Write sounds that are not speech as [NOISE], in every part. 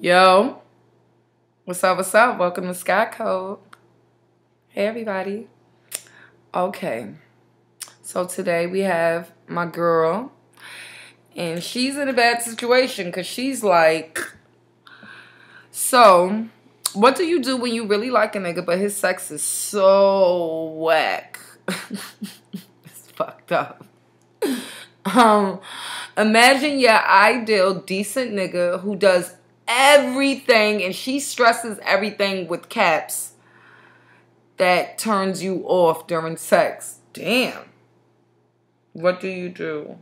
Yo, what's up? What's up? Welcome to Sky Code. Hey, everybody. Okay, so today we have my girl, and she's in a bad situation because she's like, so what do you do when you really like a nigga, but his sex is so whack? [LAUGHS] it's fucked up. Um, imagine your ideal decent nigga who does everything and she stresses everything with caps that turns you off during sex. Damn. What do you do?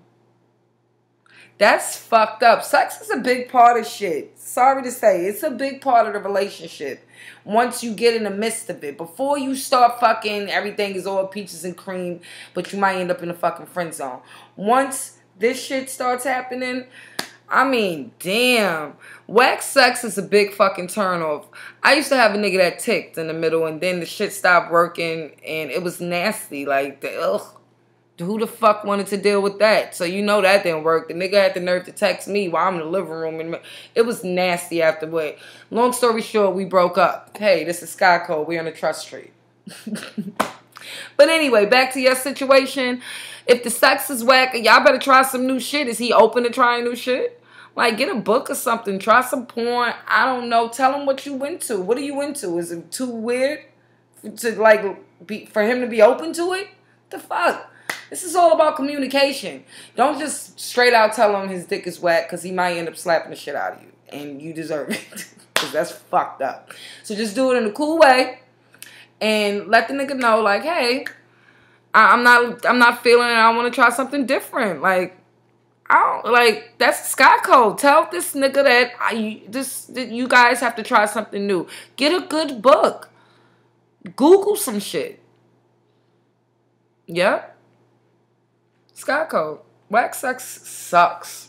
That's fucked up. Sex is a big part of shit. Sorry to say, it's a big part of the relationship. Once you get in the midst of it, before you start fucking, everything is all peaches and cream, but you might end up in a fucking friend zone. Once this shit starts happening, I mean, damn. Wax sex is a big fucking turnoff. I used to have a nigga that ticked in the middle, and then the shit stopped working, and it was nasty. Like, the, ugh. Who the fuck wanted to deal with that? So you know that didn't work. The nigga had the nerve to text me while I'm in the living room, and it was nasty afterward. Long story short, we broke up. Hey, this is Sky Code. We on a trust tree. [LAUGHS] but anyway, back to your situation. If the sex is whack, y'all better try some new shit. Is he open to trying new shit? Like, get a book or something. Try some porn. I don't know. Tell him what you into. What are you into? Is it too weird to like be for him to be open to it? The fuck. This is all about communication. Don't just straight out tell him his dick is whack because he might end up slapping the shit out of you. And you deserve it. [LAUGHS] Because that's fucked up. So just do it in a cool way. And let the nigga know, like, hey, I, am not I'm not feeling it. I want to try something different. Like, I don't like that's Sky Code. Tell this nigga that I this that you guys have to try something new. Get a good book. Google some shit. Yep. Sky Code. Wax sex sucks.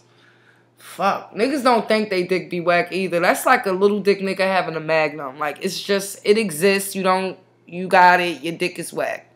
Fuck. Niggas don't think they dick be whack either. That's like a little dick nigga having a magnum. Like it's just it exists. You don't you got it. Your dick is whack.